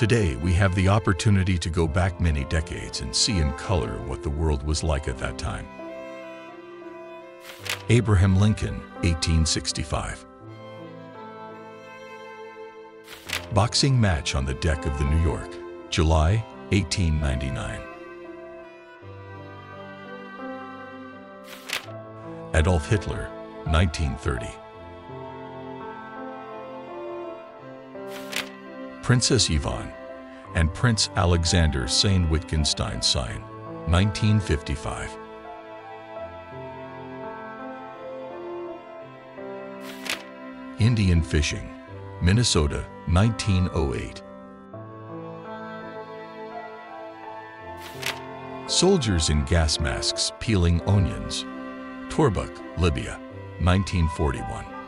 Today, we have the opportunity to go back many decades and see in color what the world was like at that time. Abraham Lincoln, 1865. Boxing match on the deck of the New York, July 1899. Adolf Hitler, 1930. Princess Yvonne and Prince Alexander Sayn-Wittgenstein-Sayn, 1955. Indian fishing, Minnesota, 1908. Soldiers in gas masks peeling onions. Tobruk, Libya, 1941.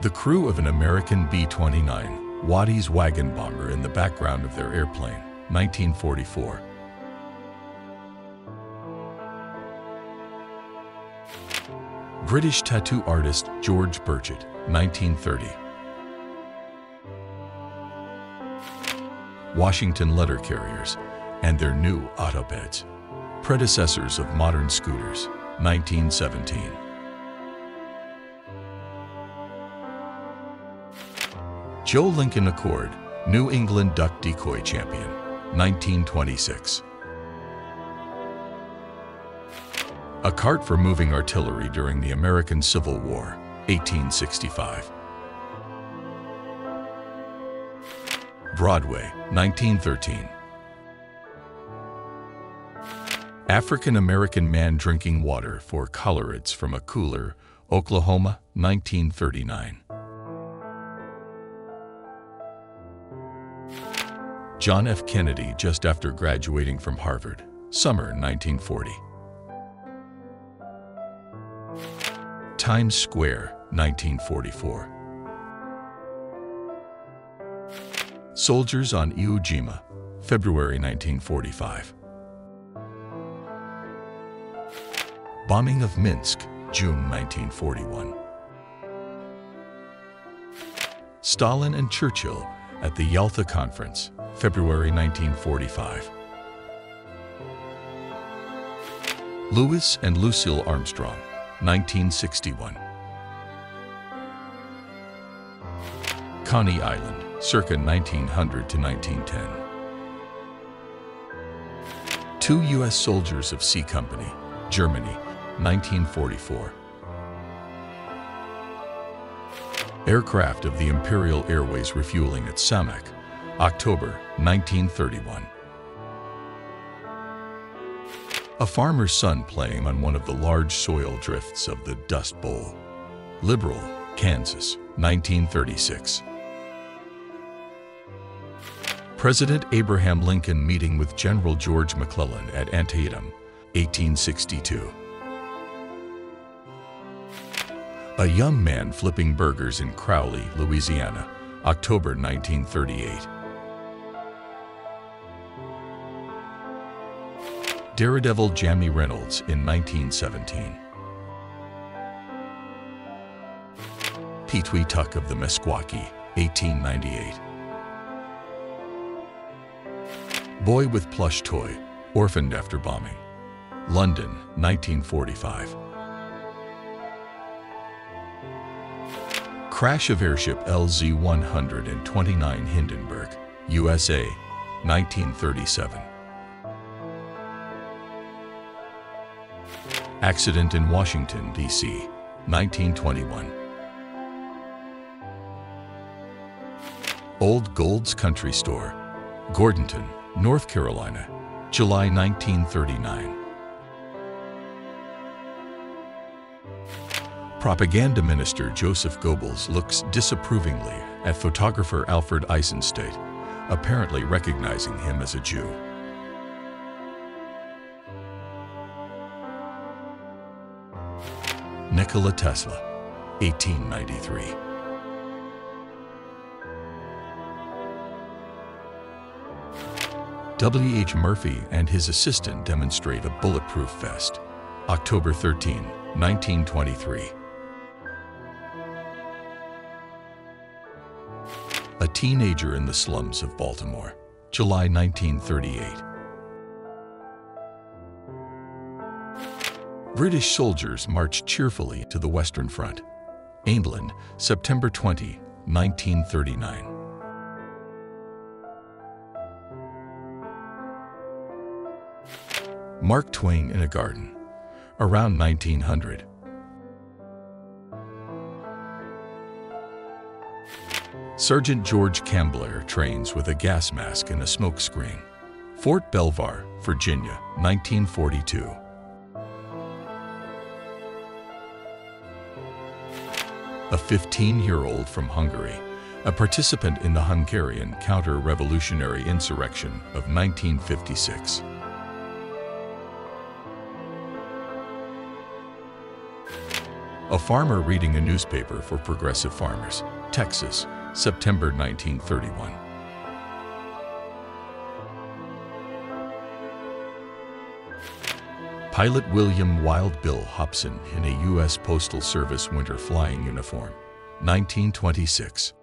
The crew of an American B-29 Waddy's wagon bomber in the background of their airplane, 1944. British tattoo artist George Burchett, 1930. Washington letter carriers and their new autopeds, predecessors of modern scooters, 1917. Joe Lincoln Accord, New England Duck Decoy Champion, 1926. A cart for moving artillery during the American Civil War, 1865. Broadway, 1913. African American man drinking water for colorids from a cooler, Oklahoma, 1939. John F. Kennedy just after graduating from Harvard, summer 1940. Times Square, 1944. Soldiers on Iwo Jima, February 1945. Bombing of Minsk, June 1941. Stalin and Churchill at the Yalta Conference, February 1945. Louis and Lucille Armstrong, 1961. Coney Island, circa 1900 to 1910. Two U.S. soldiers of C Company, Germany, 1944. Aircraft of the Imperial Airways refueling at Samakh, October 1931. A farmer's son playing on one of the large soil drifts of the Dust Bowl. Liberal, Kansas, 1936. President Abraham Lincoln meeting with General George McClellan at Antietam, 1862. A young man flipping burgers in Crowley, Louisiana, October 1938. Daredevil Jamie Reynolds in 1917. Petrie Tuck of the Meskwaki, 1898. Boy with Plush Toy, orphaned after bombing. London, 1945. Crash of airship LZ-129 Hindenburg, USA, 1937. Accident in Washington, D.C., 1921. Old Gold's Country Store, Gordonton, North Carolina, July 1939. Propaganda Minister Joseph Goebbels looks disapprovingly at photographer Alfred Eisenstaedt, apparently recognizing him as a Jew. Nikola Tesla, 1893. W. H. Murphy and his assistant demonstrate a bulletproof vest, October 13, 1923. A teenager in the slums of Baltimore, July 1938. British soldiers marched cheerfully to the Western Front. England, September 20, 1939. Mark Twain in a garden, around 1900. Sergeant George Cambler trains with a gas mask and a smoke screen. Fort Belvoir, Virginia, 1942. A 15-year-old from Hungary, a participant in the Hungarian counter-revolutionary insurrection of 1956. A farmer reading a newspaper for progressive farmers, Texas, September 1931. Pilot William Wild Bill Hopson in a U.S. Postal Service winter flying uniform, 1926.